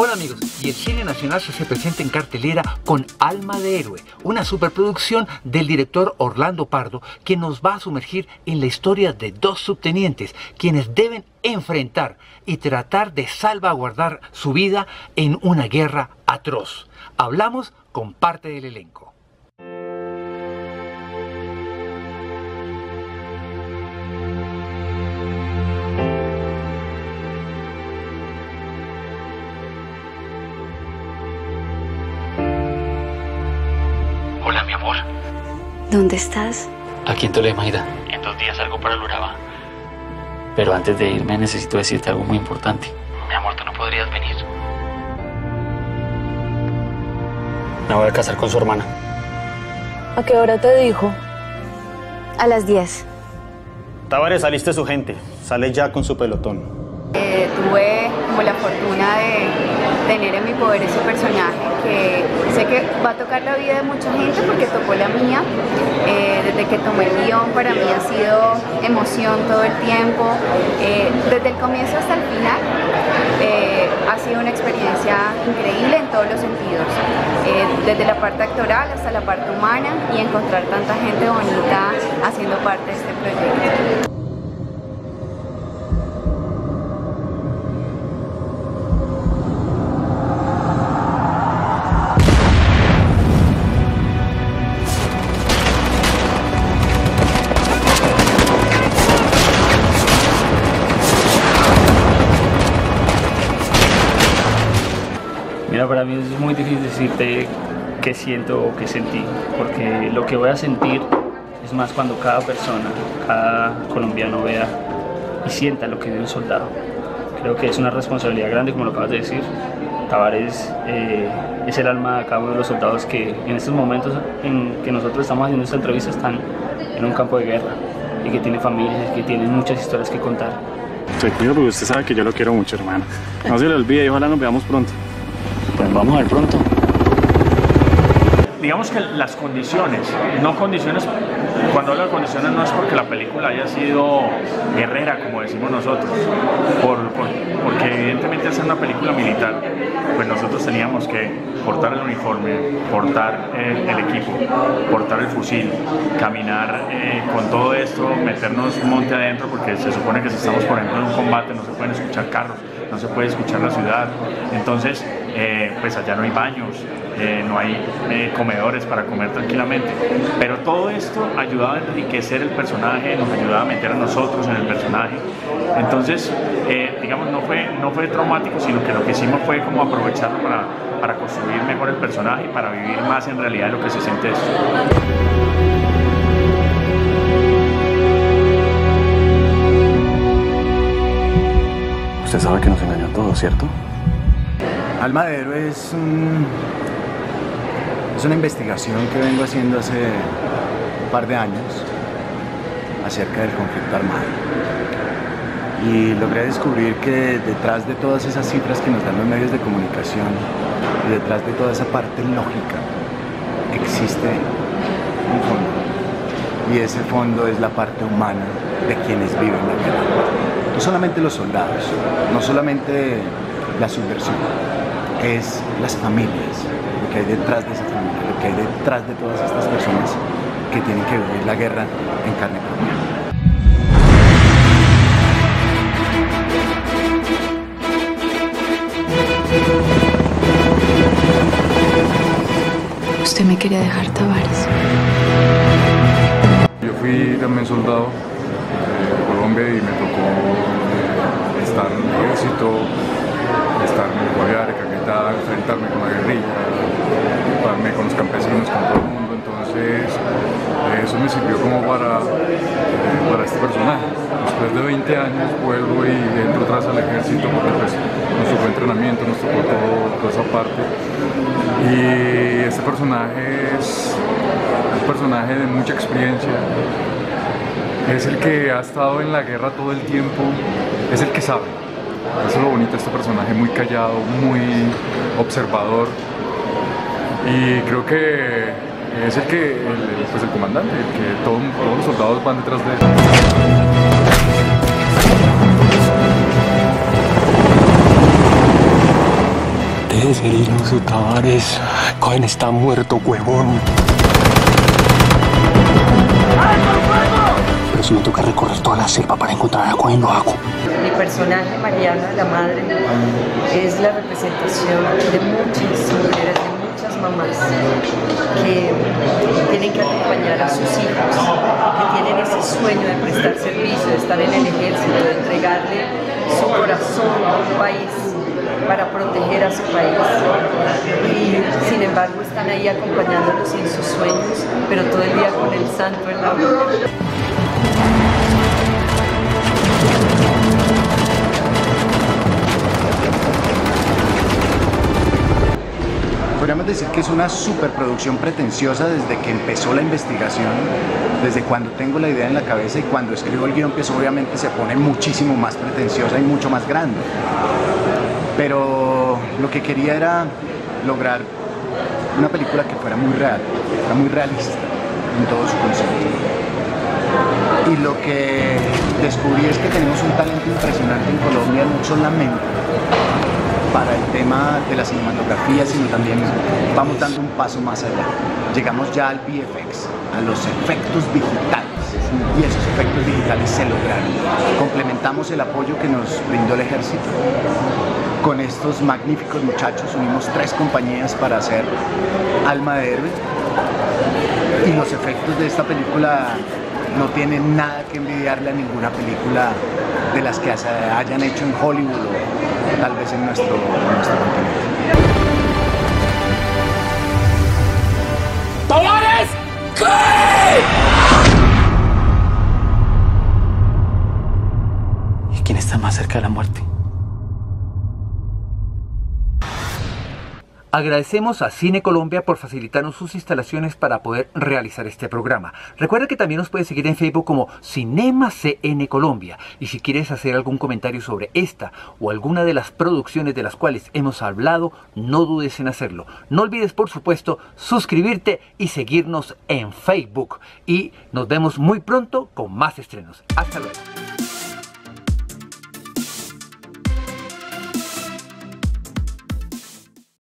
Hola amigos, y el cine nacional se presenta en cartelera con Alma de Héroe, una superproducción del director Orlando Pardo que nos va a sumergir en la historia de dos subtenientes quienes deben enfrentar y tratar de salvaguardar su vida en una guerra atroz. Hablamos con parte del elenco. ¿Dónde estás? Aquí en Tolema, Ida. En dos días salgo para el Urabá. Pero antes de irme necesito decirte algo muy importante. Mi amor, tú no podrías venir. Me voy a casar con su hermana. ¿A qué hora te dijo? A las 10. Tavares, saliste su gente. Sale ya con su pelotón. Eh, tuve como la fortuna de tener en mi poder ese personaje que sé que va a tocar la vida de mucha gente porque tocó la mía. Eh, desde que tomé el guion para mí ha sido emoción todo el tiempo. Eh, desde el comienzo hasta el final eh, ha sido una experiencia increíble en todos los sentidos. desde la parte actoral hasta la parte humana y encontrar tanta gente bonita haciendo parte de este proyecto. Para mí es muy difícil decirte qué siento o qué sentí, porque lo que voy a sentir es más cuando cada persona, cada colombiano vea y sienta lo que vive un soldado. Creo que es una responsabilidad grande, como lo acabas de decir. Tavares eh, es el alma de cada uno de los soldados que en estos momentos en que nosotros estamos haciendo esta entrevista están en un campo de guerra y que tienen familias, que tienen muchas historias que contar. Tranquilo, porque usted sabe que yo lo quiero mucho, hermano. No se le olvide y ojalá nos veamos pronto. Pues vamos a ver pronto. digamos que las condiciones, no condiciones, cuando hablo de condiciones no es porque la película haya sido guerrera, como decimos nosotros, por, por- porque evidentemente ser una película militar, pues nosotros teníamos que portar el uniforme, portar el equipo, portar el fusil, caminar eh, con todo esto, meternos monte adentro, porque se supone que si estamos, por ejemplo, en un combate no se pueden escuchar carros, no se puede escuchar la ciudad, entonces, eh, pues allá no hay baños, eh, no hay eh, comedores para comer tranquilamente. Pero todo esto ayudaba a enriquecer el personaje, nos ayudaba a meter a nosotros en el personaje. Entonces, digamos, no fue, no fue traumático, sino que lo que hicimos fue como aprovecharlo para, para construir mejor el personaje y para vivir más en realidad lo que se siente esto. Usted sabe que nos engañó a todos, ¿cierto? Alma de es, es una investigación que vengo haciendo hace un par de años acerca del conflicto armado. Y logré descubrir que detrás de todas esas cifras que nos dan los medios de comunicación y detrás de toda esa parte lógica existe un fondo. Y ese fondo es la parte humana de quienes viven la guerra. No solamente los soldados, no solamente la subversión, es las familias, lo que hay detrás de esa familia, lo que hay detrás de todas estas personas que tienen que vivir la guerra en carne propia. Usted me quería dejar, Tavares. Yo fui también soldado de Colombia y me tocó eh, estar en el ejército, Enfrentarme con la guerrilla, ocuparme con los campesinos, con todo el mundo. Entonces, eso me sirvió como para, eh, para este personaje. Después de 20 años vuelvo y entro atrás al ejército porque pues, nos tocó entrenamiento, nos tocó toda esa parte. Y este personaje es un personaje de mucha experiencia. Es el que ha estado en la guerra todo el tiempo, es el que sabe. Eso es lo bonito de este personaje, muy callado, muy observador. Y creo que es el que, el, pues el comandante, el que todo- todos los soldados van detrás de él. Severino Tavares. Cohen está muerto, huevón. Si me toca recorrer toda la selva para encontrar a hago. Mi personaje, Mariana, la madre, es la representación de muchas mujeres, de muchas mamás que tienen que acompañar a sus hijos, que tienen ese sueño de prestar servicio, de estar en el ejército, de entregarle su corazón a un país para proteger a su país. Y sin embargo están ahí acompañándolos en sus sueños, pero todo el día con el santo en la boca. Podríamos decir que es una superproducción pretenciosa desde que empezó la investigación, desde cuando tengo la idea en la cabeza y cuando escribo el guion, pues obviamente se pone muchísimo más pretenciosa y mucho más grande. Pero lo que quería era lograr una película que fuera muy real, fuera muy realista en todo su concepto. Y lo que descubrí es que tenemos un talento impresionante en Colombia, no solamente para el tema de la cinematografía, sino también vamos dando un paso más allá. Llegamos ya al VFX, a los efectos digitales, y esos efectos digitales se lograron. Complementamos el apoyo que nos brindó el ejército. Con estos magníficos muchachos unimos tres compañías para hacer Alma de Héroe. Y los efectos de esta película no tienen nada que envidiarle a ninguna película de las que se hayan hecho en Hollywood o tal vez en nuestro, en nuestro continente. ¿Y quién está más cerca de la muerte? Agradecemos a Cine Colombia por facilitarnos sus instalaciones para poder realizar este programa. Recuerda que también nos puedes seguir en Facebook como Cinema CN Colombia. Y si quieres hacer algún comentario sobre esta o alguna de las producciones de las cuales hemos hablado, no dudes en hacerlo. No olvides, por supuesto, suscribirte y seguirnos en Facebook. Y nos vemos muy pronto con más estrenos. Hasta luego.